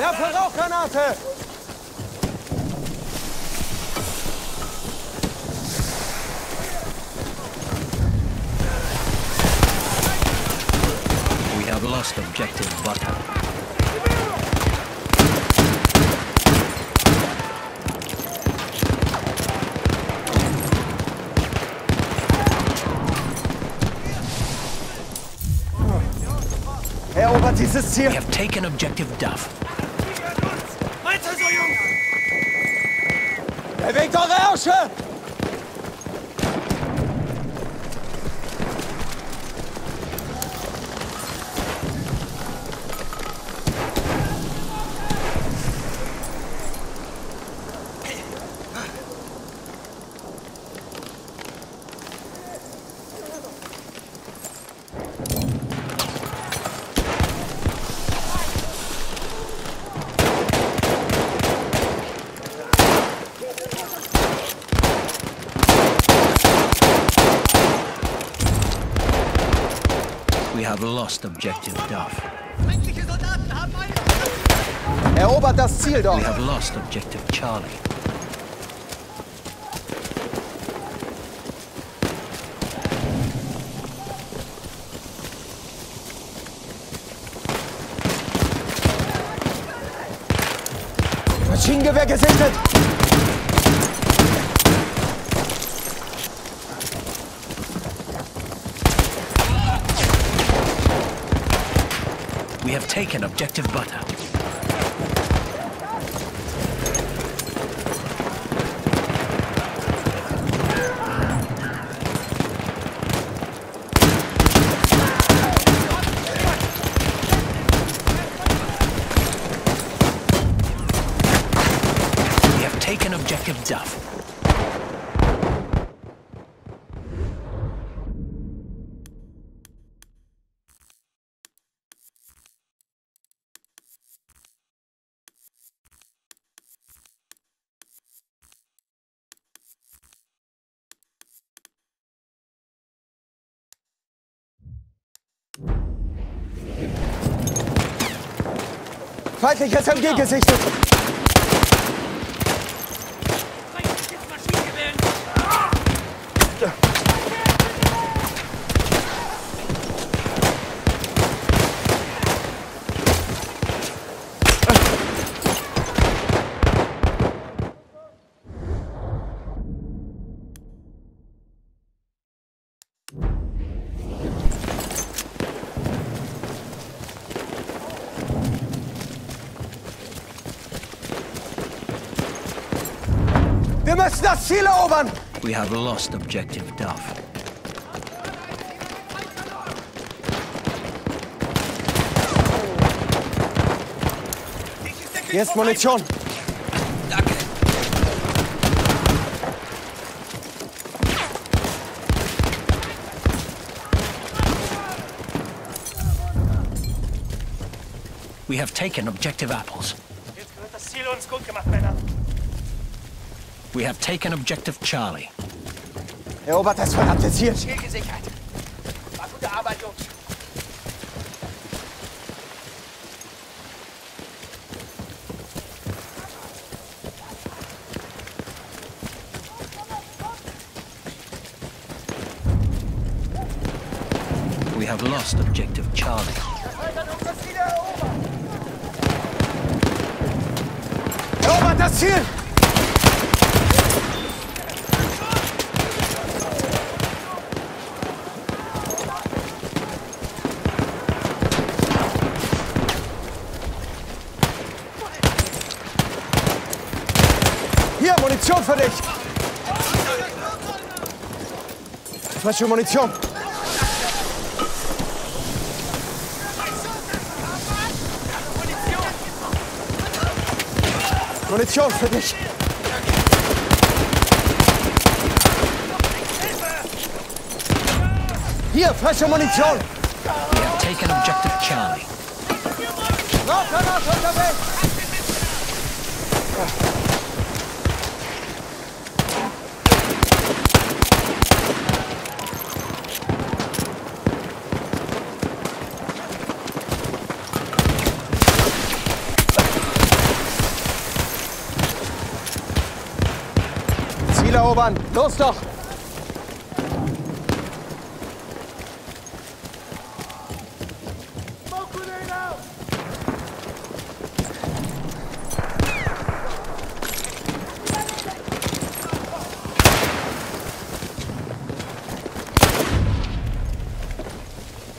Werfe Rauchgranate! We have lost objective butter. Erobert dieses Ziel! We have taken objective Duff. 吃 lost objective Duff. Feindliche Soldaten haben eine... Erobert das Ziel We dort! have lost objective Charlie. Maschinengewehr gesichtet! Taken objective butter. We have taken objective Duff. Feindliches MG gesichtet! Müssen das Ziel erobern! We have lost objective Duff. Hier ist Munition! Danke! We have taken objective apples. Jetzt gehört das Ziel uns gut gemacht, Männer. We have taken objective Charlie. Erobert das verdammte Ziel! Ziel gesichert. War gute Arbeit, Jungs. We have lost objective Charlie. Erobert das Ziel! Munition für dich! Flasche Munition! Munition für dich! Hier, frische Munition! We have taken objective Charlie. Rauchgranate unterwegs! Erobern. Los doch!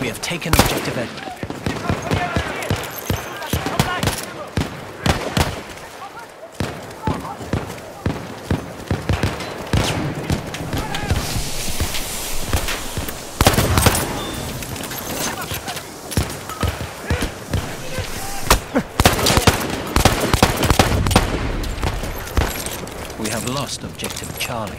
We have taken objective Edward. We have lost objective Charlie.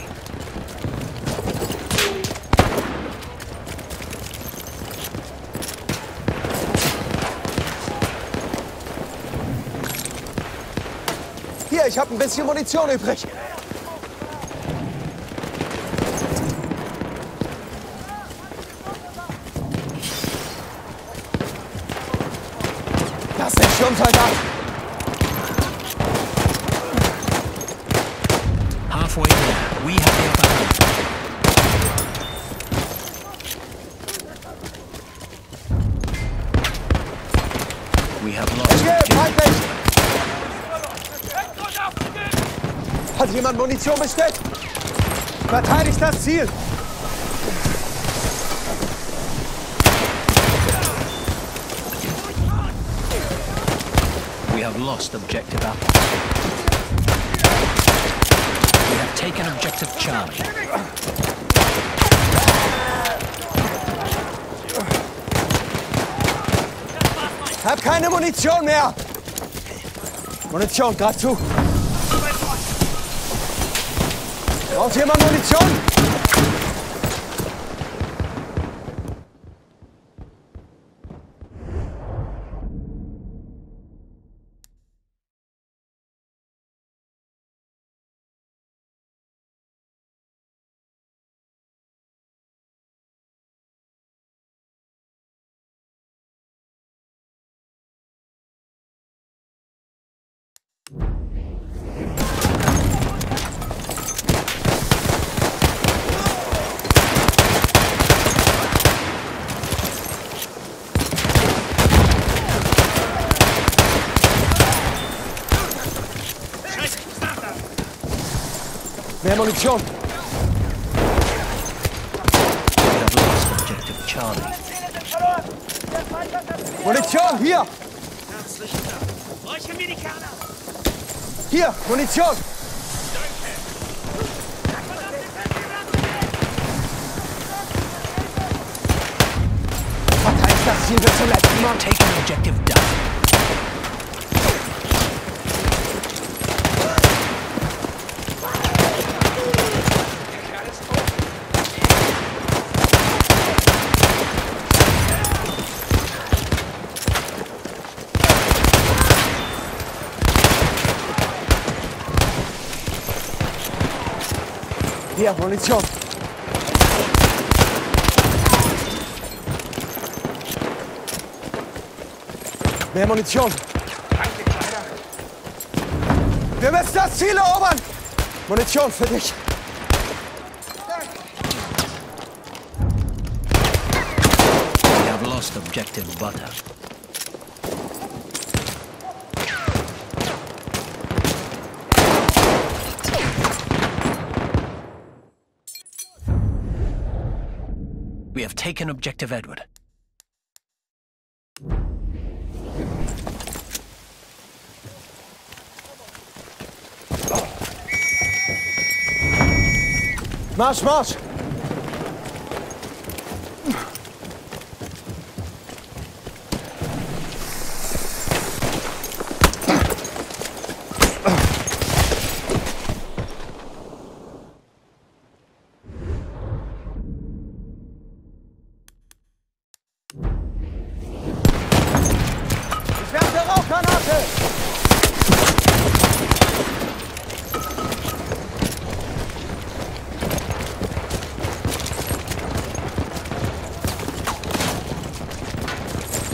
Hier, ich habe ein bisschen Munition übrig. Das ist schon Soldat. Halfway there, we have the upper hand. We have lost Ich gehe, objective feindlich! Hat jemand Munition bestellt? Verteidigt das Ziel! We have lost objective Apple. Charlie. Hab keine Munition mehr! Munition, greif zu! Braucht jemand Munition? Mehr Munition! Munition, hier! Hier, Munition! Verteidigt das Ziel bis zum letzten We Hier, Munition! Mehr Munition! Wir müssen das Ziel erobern! Munition für dich! We have lost objective Butter. Taken objective Edward. Marsch, Marsch!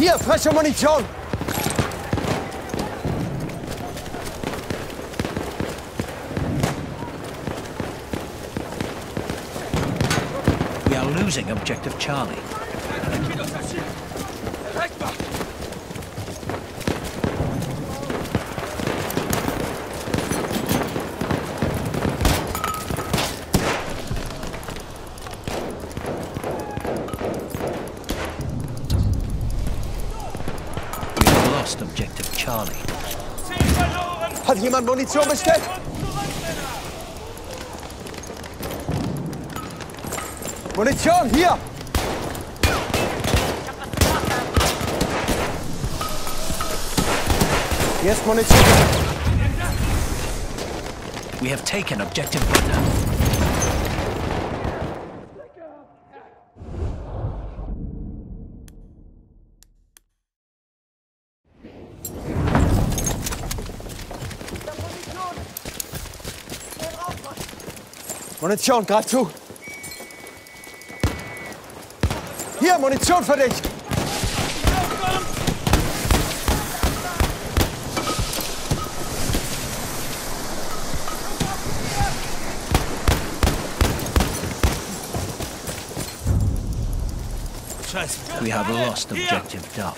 Hier, frische Munition! We are losing objective Charlie. We objective Charlie. Hat jemand Munition bestellt? Munition, hier! Hier ist Munition. We have taken objective butter. Munition, greif zu! Hier, Munition für dich! We have lost objective Duff.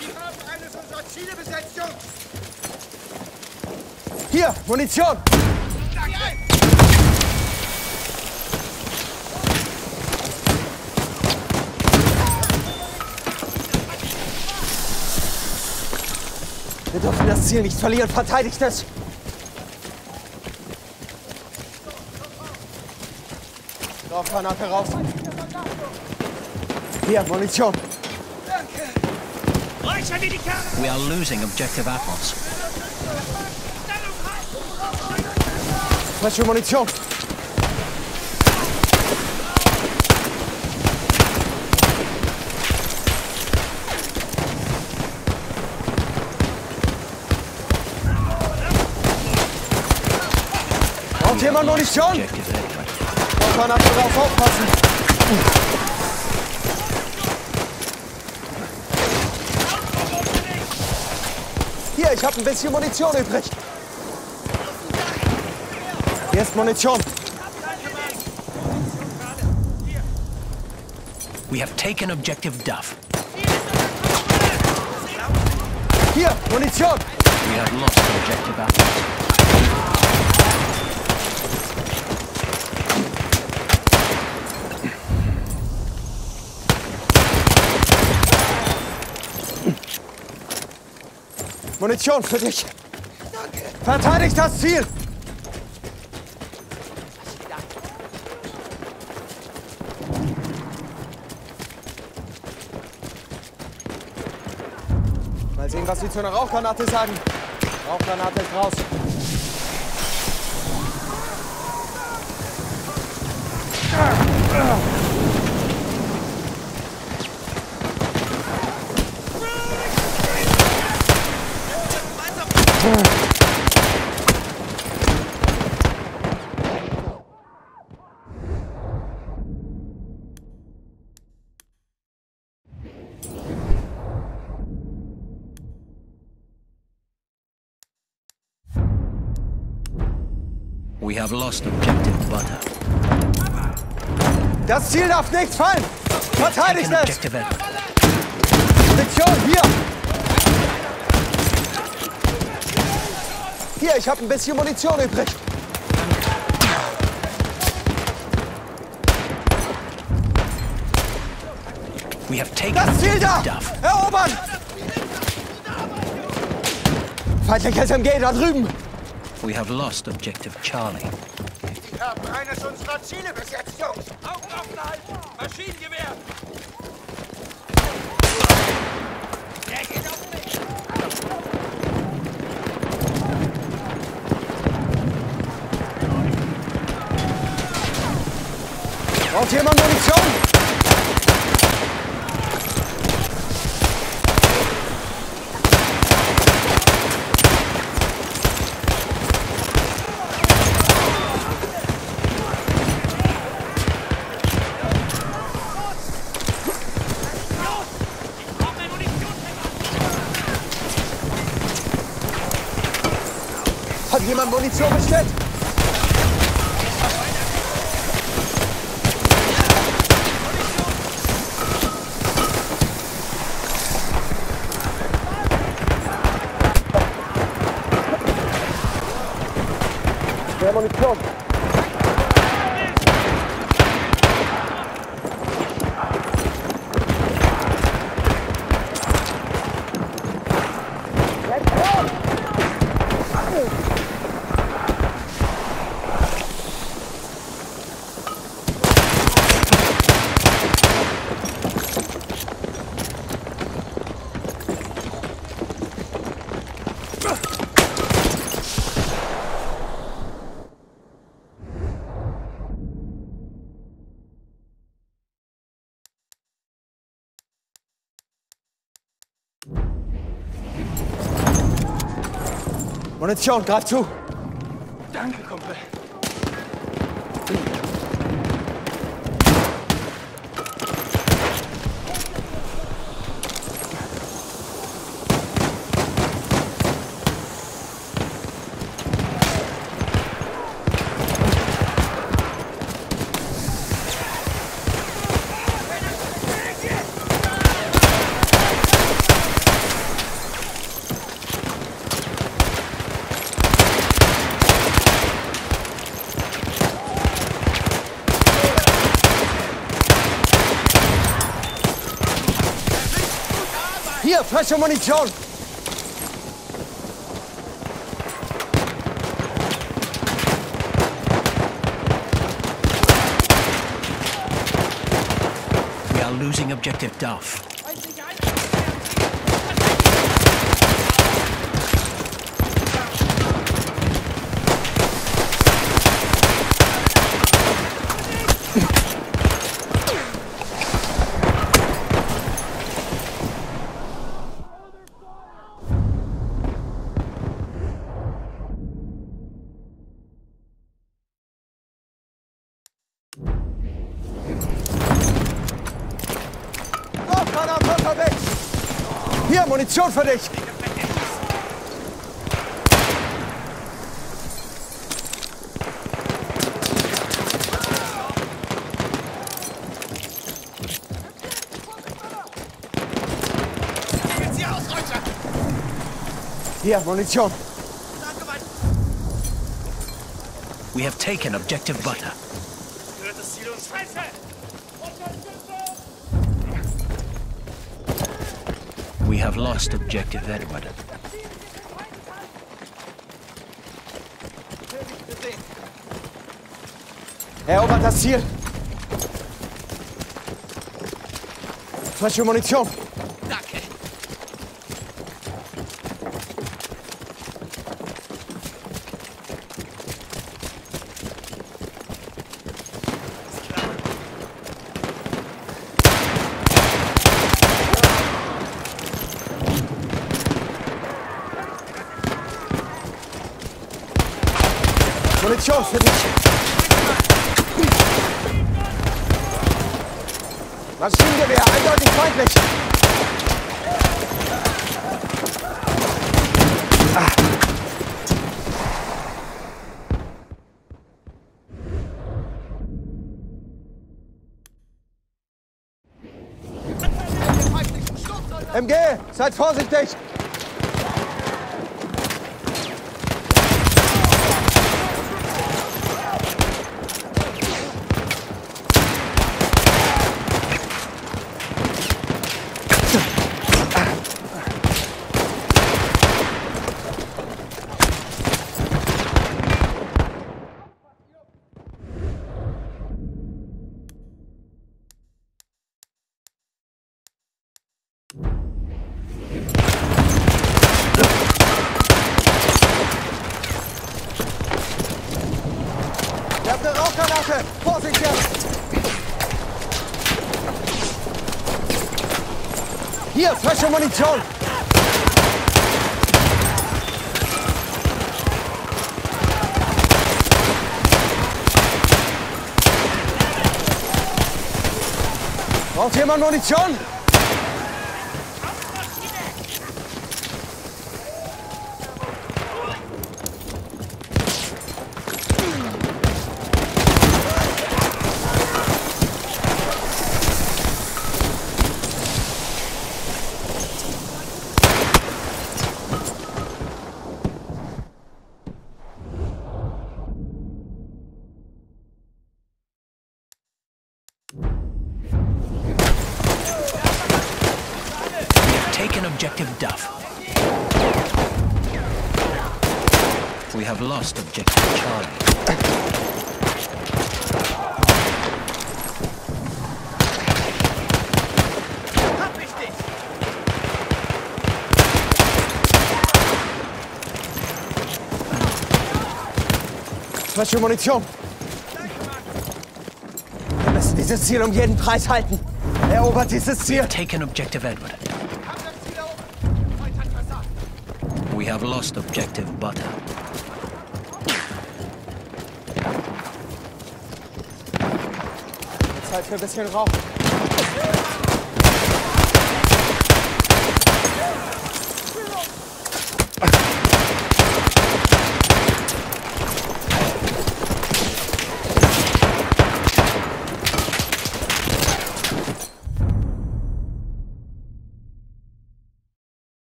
Hier, Munition! Wir dürfen das Ziel nicht verlieren. Verteidigt es! Draufgranate raus. Hier, Munition. We are losing objective apples. Frische Munition. Jemand Munition? Objective Edward. Granate drauf aufpassen. Hier, ich habe ein bisschen Munition übrig. Hier ist Munition. We have taken objective Duff. Hier, Munition. We have lost objective apples. Munition für dich. Verteidigt das Ziel. Mal sehen, was Sie zu einer Rauchgranate sagen. Rauchgranate ist raus. We have lost objective butter. Das Ziel darf nicht fallen. Verteidigt es. Munition, hier. Hier, ich habe ein bisschen Munition übrig. We have taken Das Ziel da! Duff. Erobern! Feindliches MG da drüben! We have lost objective Charlie. Sie haben eines unserer Ziele besetzt, Jungs! Augen offen halten! Maschinengewehr! Braucht jemand Munition? Brauche mehr Munition! Hat jemand Munition bestellt? Munition, greif zu. Danke, Kumpel. Hier, frische Munition. We are losing objective Duff. Unterwegs. Hier, Munition für dich. Hier Munition. We have taken objective butter. Have lost objective Edward. Erobert das Ziel. Frische Munition. Munition für dich. Maschinengewehr, eindeutig feindlich. MG, seid vorsichtig! Eine Rauchgranate! Vorsicht jetzt! Hier, frische Munition! Braucht jemand Munition? Lost objective Charlie. Ich dich! Munition. Wir müssen dieses Ziel um jeden Preis halten. Erobert dieses Ziel. Taken objective Edward. Hab das Ziel erobert! Freund hat versagt! We have lost objective Butter. Zeit für ein bisschen Rauch.